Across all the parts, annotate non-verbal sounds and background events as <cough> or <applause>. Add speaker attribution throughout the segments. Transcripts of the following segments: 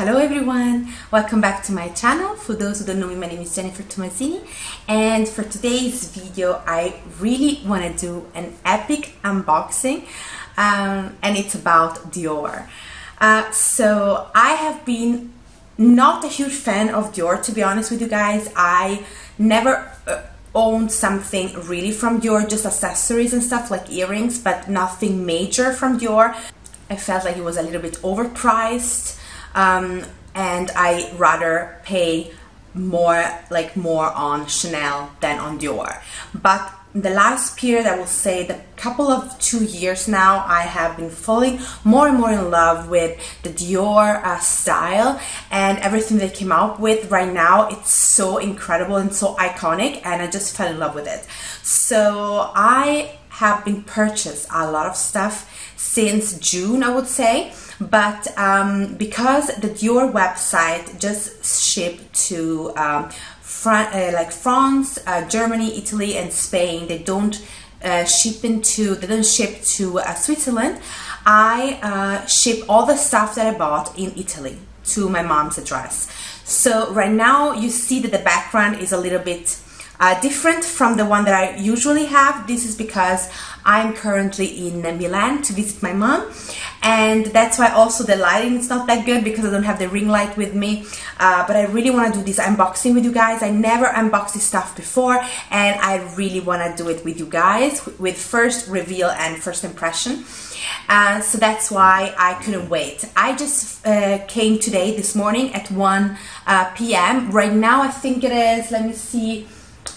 Speaker 1: Hello everyone, welcome back to my channel. For those who don't know me, my name is Jennifer Tomasini and for today's video I really want to do an epic unboxing um, and it's about Dior. Uh, so I have been not a huge fan of Dior to be honest with you guys. I never uh, owned something really from Dior, just accessories and stuff like earrings, but nothing major from Dior. I felt like it was a little bit overpriced um, and I rather pay more like more on Chanel than on Dior. But the last period, I will say the couple of two years now, I have been falling more and more in love with the Dior uh, style and everything they came out with right now. It's so incredible and so iconic, and I just fell in love with it. So I have been purchased a lot of stuff since June, I would say. But um, because the Dior website just shipped to um, uh, like France, uh, Germany, Italy, and Spain, they don't uh, ship into they don't ship to uh, Switzerland. I uh, ship all the stuff that I bought in Italy to my mom's address. So right now you see that the background is a little bit uh, different from the one that I usually have. This is because I'm currently in Milan to visit my mom and that's why also the lighting is not that good because I don't have the ring light with me uh, but I really want to do this unboxing with you guys I never unboxed this stuff before and I really want to do it with you guys with first reveal and first impression uh, so that's why I couldn't wait I just uh, came today this morning at 1 uh, p.m. right now I think it is let me see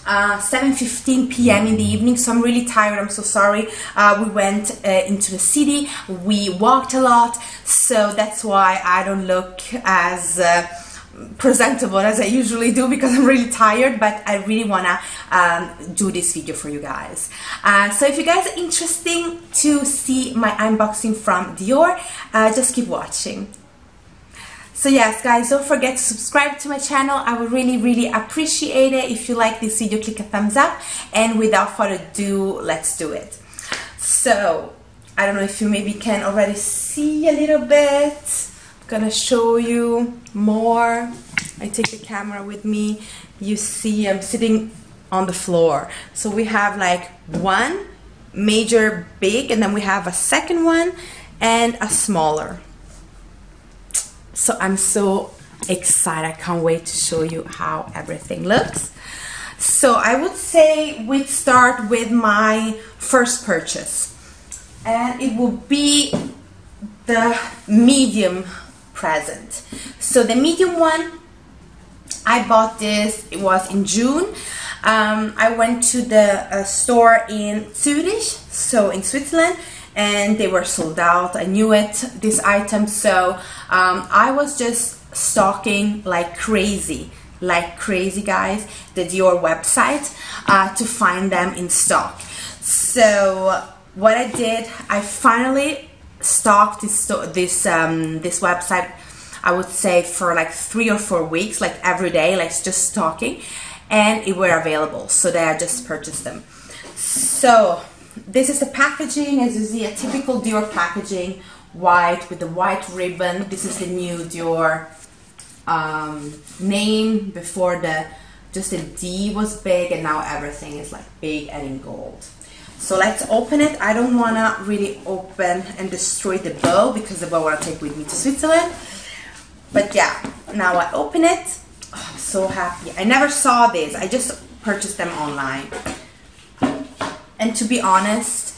Speaker 1: uh, 7.15 p.m. in the evening so I'm really tired I'm so sorry. Uh, we went uh, into the city. We walked a lot so that's why I don't look as uh, presentable as I usually do because I'm really tired but I really wanna um, do this video for you guys. Uh, so if you guys are interested to see my unboxing from Dior uh, just keep watching so yes guys, don't forget to subscribe to my channel. I would really, really appreciate it. If you like this video, click a thumbs up. And without further ado, let's do it. So, I don't know if you maybe can already see a little bit. I'm gonna show you more. I take the camera with me. You see I'm sitting on the floor. So we have like one major big and then we have a second one and a smaller. So I'm so excited. I can't wait to show you how everything looks. So I would say we'd start with my first purchase. And it will be the medium present. So the medium one, I bought this, it was in June. Um, I went to the uh, store in Zurich, so in Switzerland, and they were sold out. I knew it, this item, so um, I was just stalking like crazy, like crazy guys, the Dior website uh, to find them in stock. So what I did, I finally stalked this this um, this website. I would say for like three or four weeks, like every day, like just stalking, and it were available. So that I just purchased them. So this is the packaging, as you see, a typical Dior packaging, white with the white ribbon. This is the new Dior um, name. Before the just the D was big, and now everything is like big and in gold. So let's open it. I don't want to really open and destroy the bow because the bow I want to take with me to Switzerland. But yeah, now I open it. Oh, I'm so happy. I never saw this. I just purchased them online and to be honest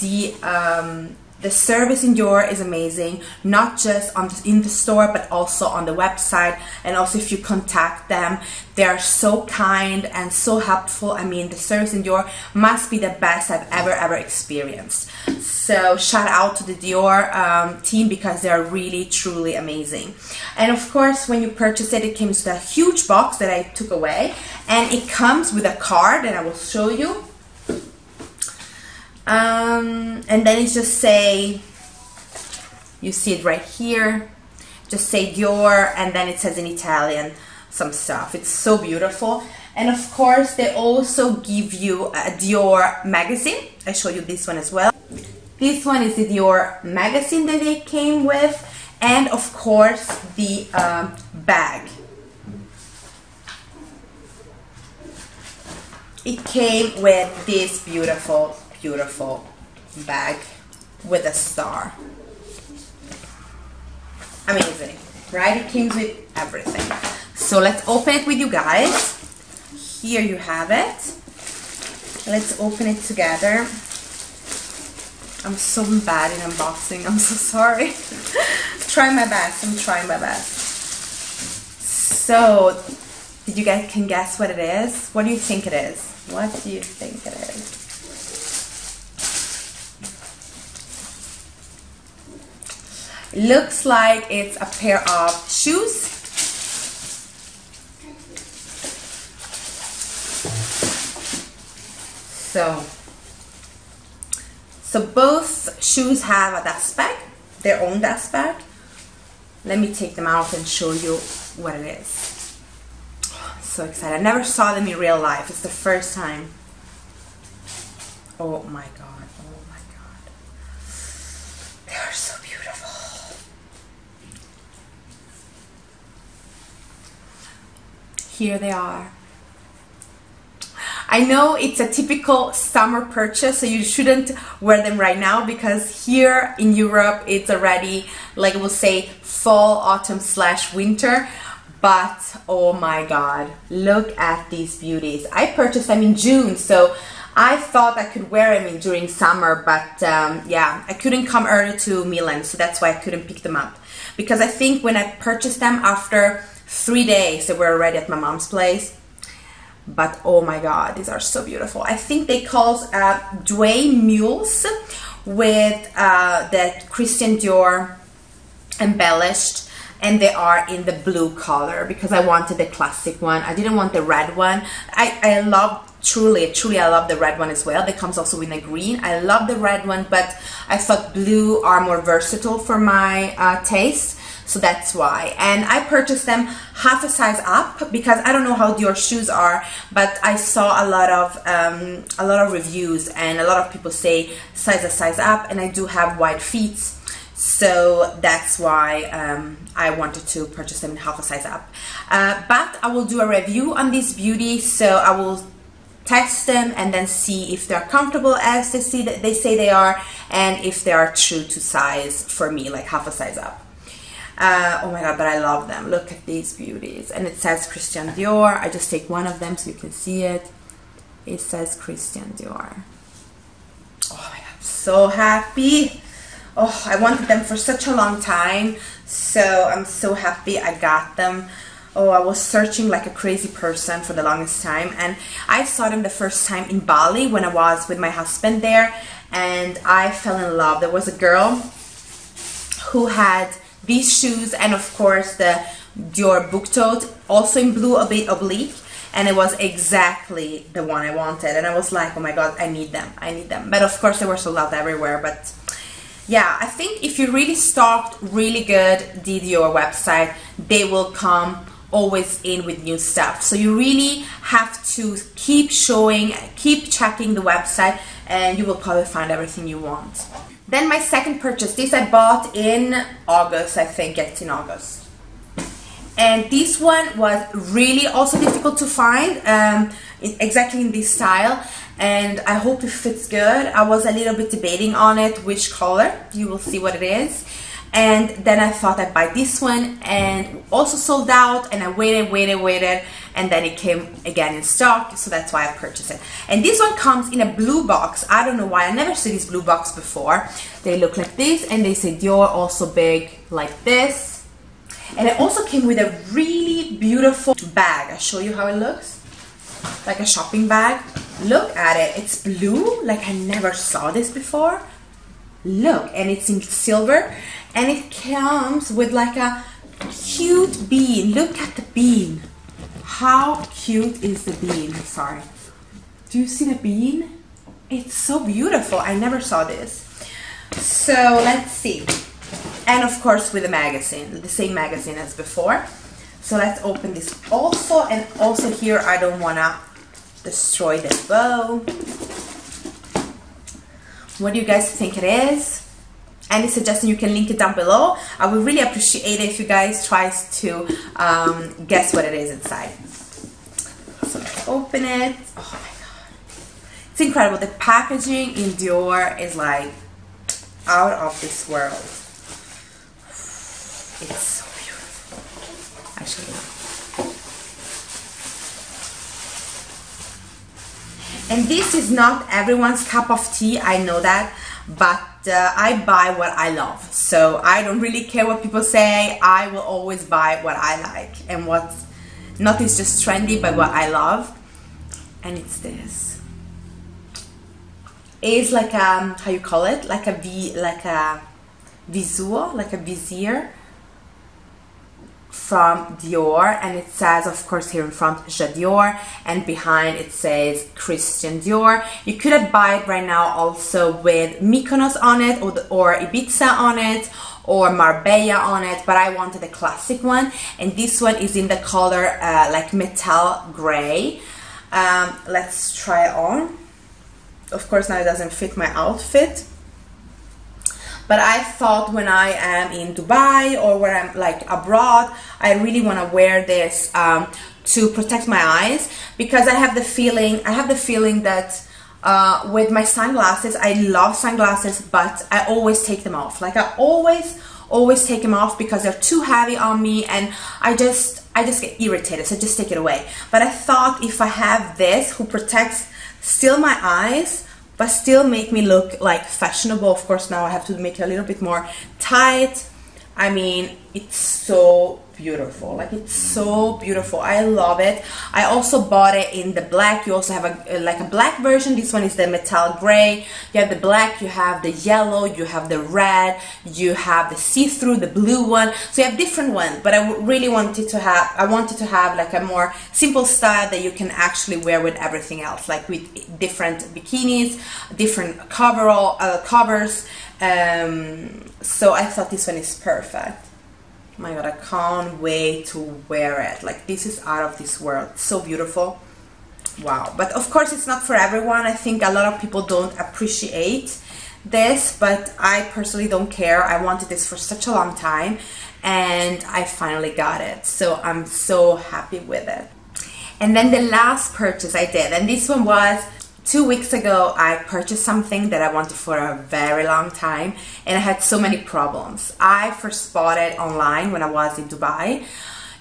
Speaker 1: the um, the service in Dior is amazing, not just on the, in the store, but also on the website. And also, if you contact them, they are so kind and so helpful. I mean, the service in Dior must be the best I've ever ever experienced. So shout out to the Dior um, team because they are really truly amazing. And of course, when you purchase it, it comes with a huge box that I took away, and it comes with a card that I will show you um, and then it's just say you see it right here. Just say Dior and then it says in Italian some stuff. It's so beautiful. And of course they also give you a Dior magazine. I show you this one as well. This one is the Dior magazine that they came with. And of course the um, bag. It came with this beautiful, beautiful bag with a star. Amazing, right? It came with everything. So let's open it with you guys. Here you have it. Let's open it together. I'm so bad in unboxing. I'm so sorry. <laughs> trying my best. I'm trying my best. So, did you guys can guess what it is? What do you think it is? What do you think it is? Looks like it's a pair of shoes. So, so both shoes have a dust bag, their own dust bag. Let me take them out and show you what it is. so excited. I never saw them in real life. It's the first time. Oh my god. Oh my god. They are so beautiful. Here they are. I know it's a typical summer purchase, so you shouldn't wear them right now because here in Europe it's already, like we'll say, fall, autumn slash winter. But oh my god, look at these beauties. I purchased them in June, so I thought I could wear them during summer, but um, yeah, I couldn't come early to Milan, so that's why I couldn't pick them up. Because I think when I purchased them after three days, they were already at my mom's place. But oh my god these are so beautiful. I think they call uh, Dway mules with uh, the christian dior embellished and they are in the blue color because i wanted the classic one. I didn't want the red one. I i love truly truly i love the red one as well. That comes also in the green. I love the red one but i thought blue are more versatile for my uh, taste so that's why. And I purchased them half a size up because I don't know how your shoes are but I saw a lot of um, a lot of reviews and a lot of people say size a size up and I do have wide feet. So that's why um, I wanted to purchase them in half a size up. Uh, but I will do a review on this beauty so I will test them and then see if they're comfortable as they see that they say they are and if they are true to size for me like half a size up uh, oh my god, but I love them. Look at these beauties. And it says Christian Dior. I just take one of them so you can see it. It says Christian Dior. Oh my god, so happy. Oh, I wanted them for such a long time. So I'm so happy I got them. Oh, I was searching like a crazy person for the longest time. And I saw them the first time in Bali when I was with my husband there. And I fell in love. There was a girl who had these shoes and of course the Dior book tote also in blue a bit oblique and it was exactly the one I wanted. And I was like oh my god I need them. I need them. But of course they were sold out everywhere. But yeah I think if you really stocked really good the Dior website they will come always in with new stuff. So you really have to keep showing keep checking the website and you will probably find everything you want then my second purchase, this I bought in August, I think it's in August. And this one was really also difficult to find, um, exactly in this style. And I hope it fits good. I was a little bit debating on it, which color. You will see what it is and then I thought I'd buy this one and also sold out and I waited waited waited and then it came again in stock so that's why I purchased it. And this one comes in a blue box. I don't know why. I never see this blue box before. They look like this and they say Dior also big like this. And it also came with a really beautiful bag. I'll show you how it looks. Like a shopping bag. Look at it. It's blue like I never saw this before. Look and it's in silver. And it comes with like a cute bean. Look at the bean how cute is the bean? Sorry. Do you see the bean? It's so beautiful. I never saw this. So let's see. And of course with the magazine the same magazine as before. So let's open this also. And also here I don't wanna destroy the bow. What do you guys think it is? Any suggestion you can link it down below. I would really appreciate it if you guys tries to um, guess what it is inside. So let's open it. Oh my god. It's incredible. The packaging in Dior is like out of this world. It's so beautiful. Actually and this is not everyone's cup of tea. I know that but uh, I buy what I love. So I don't really care what people say. I will always buy what I like and what not is just trendy, but what I love. And it's this. It's like a um, how you call it? Like a v like a visual, like a vizier from Dior and it says of course here in front J'adore and behind it says Christian Dior. You could have buy it right now also with Mykonos on it or, the, or Ibiza on it or Marbella on it but I wanted the classic one and this one is in the color uh, like metal gray. Um, let's try it on. Of course now it doesn't fit my outfit but I thought when I am in Dubai or where I'm like abroad, I really want to wear this um, to protect my eyes because I have the feeling, I have the feeling that uh, with my sunglasses, I love sunglasses, but I always take them off. Like I always, always take them off because they're too heavy on me and I just, I just get irritated, so just take it away. But I thought if I have this who protects still my eyes, but still make me look like fashionable. Of course, now I have to make it a little bit more tight. I mean, it's so beautiful. Like it's so beautiful. I love it. I also bought it in the black. You also have a like a black version. This one is the metal gray. You have the black you have the yellow you have the red you have the see-through the blue one. So you have different ones but i really wanted to have i wanted to have like a more simple style that you can actually wear with everything else like with different bikinis different coverall uh, covers. Um, so i thought this one is perfect my god, I can't wait to wear it. Like this is out of this world. So beautiful. Wow. But of course it's not for everyone. I think a lot of people don't appreciate this, but I personally don't care. I wanted this for such a long time and I finally got it. So I'm so happy with it. And then the last purchase I did, and this one was two weeks ago I purchased something that I wanted for a very long time and I had so many problems. I first bought it online when I was in Dubai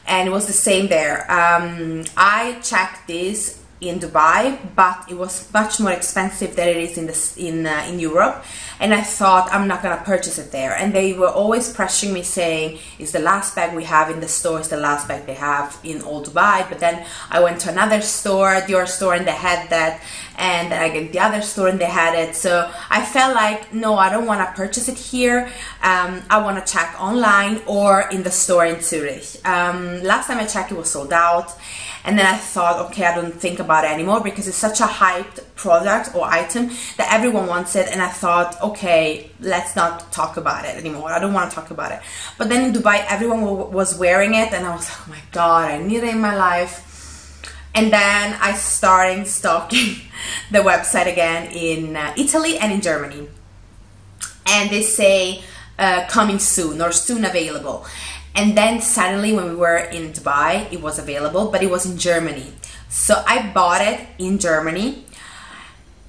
Speaker 1: and it was the same there. Um, I checked this in Dubai, but it was much more expensive than it is in the in uh, in Europe. And I thought I'm not gonna purchase it there. And they were always pressuring me, saying, "It's the last bag we have in the store. It's the last bag they have in all Dubai." But then I went to another store, your store, and they had that. And then I get the other store and they had it. So I felt like, no, I don't want to purchase it here. Um, I want to check online or in the store in Zurich. Um, last time I checked, it was sold out and then I thought okay I don't think about it anymore because it's such a hyped product or item that everyone wants it and I thought okay let's not talk about it anymore I don't want to talk about it but then in Dubai everyone was wearing it and I was like oh my god I need it in my life and then I started stalking <laughs> the website again in uh, Italy and in Germany and they say uh, coming soon or soon available and then suddenly when we were in Dubai, it was available, but it was in Germany. So I bought it in Germany,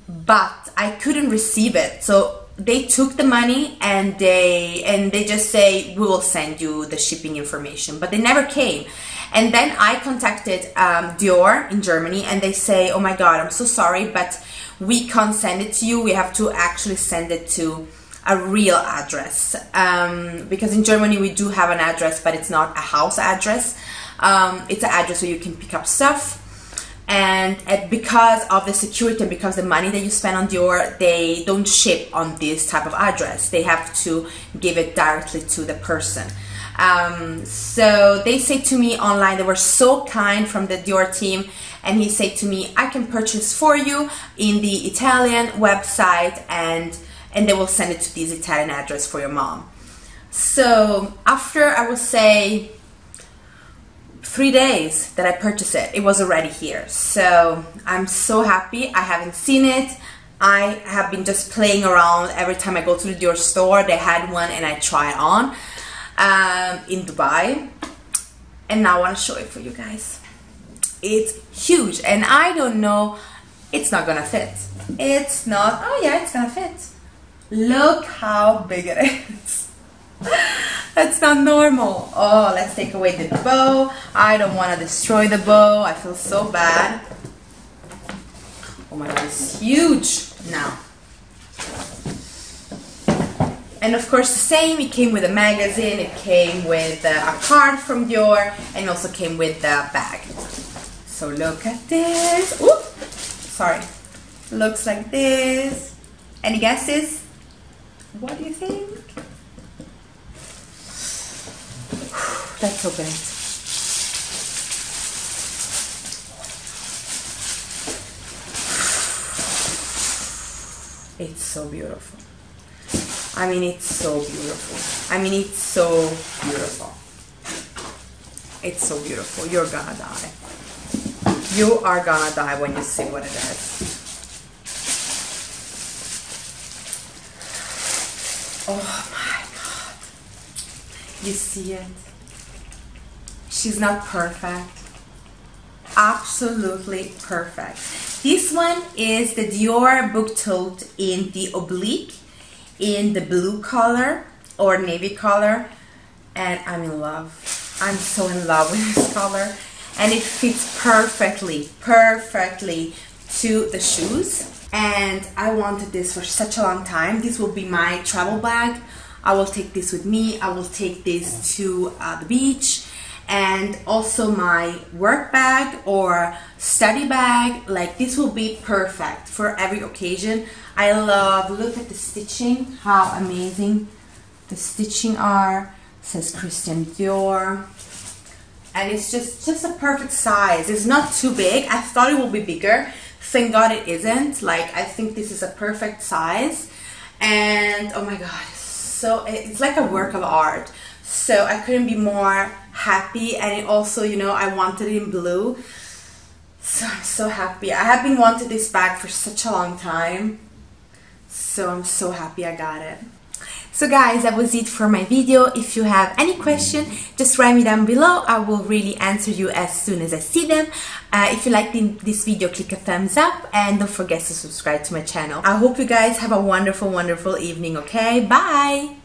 Speaker 1: but I couldn't receive it. So they took the money and they and they just say we will send you the shipping information, but they never came. And then I contacted um, Dior in Germany, and they say, "Oh my God, I'm so sorry, but we can't send it to you. We have to actually send it to." a real address um, because in Germany we do have an address but it's not a house address um, it's an address where you can pick up stuff and because of the security and because the money that you spend on Dior they don't ship on this type of address they have to give it directly to the person um, so they say to me online they were so kind from the Dior team and he said to me I can purchase for you in the Italian website and and they will send it to this Italian address for your mom. So after I would say three days that I purchased it, it was already here. So I'm so happy. I haven't seen it. I have been just playing around every time I go to the Dior store. They had one and I try it on um, in Dubai. And now I want to show it for you guys. It's huge and I don't know, it's not gonna fit. It's not, oh yeah, it's gonna fit. Look how big it is. <laughs> That's not normal. Oh, let's take away the bow. I don't want to destroy the bow. I feel so bad. Oh my god, it's huge now. And of course, the same, it came with a magazine, it came with uh, a card from Dior, and also came with the bag. So look at this. Oop! Sorry. Looks like this. Any guesses? What do you think? Let's open it. It's so beautiful. I mean, it's so beautiful. I mean, it's so beautiful. It's so beautiful. You're gonna die. You are gonna die when you see what it is. Oh my god. You see it? She's not perfect. Absolutely perfect. This one is the Dior Book Tote in the oblique, in the blue color or navy color. And I'm in love. I'm so in love with this color. And it fits perfectly, perfectly to the shoes. And I wanted this for such a long time. This will be my travel bag. I will take this with me. I will take this to uh, the beach and also my work bag or study bag. Like this will be perfect for every occasion. I love look at the stitching how amazing the stitching are says Christian Dior. And it's just just a perfect size. It's not too big. I thought it would be bigger. Thank god it isn't. Like I think this is a perfect size. And oh my god so it's like a work of art so I couldn't be more happy. And also you know I wanted it in blue. So I'm so happy. I have been wanting this bag for such a long time. So I'm so happy I got it. So guys that was it for my video. If you have any question just write me down below. I will really answer you as soon as I see them. Uh, if you liked this video click a thumbs up. And don't forget to subscribe to my channel. I hope you guys have a wonderful wonderful evening okay? Bye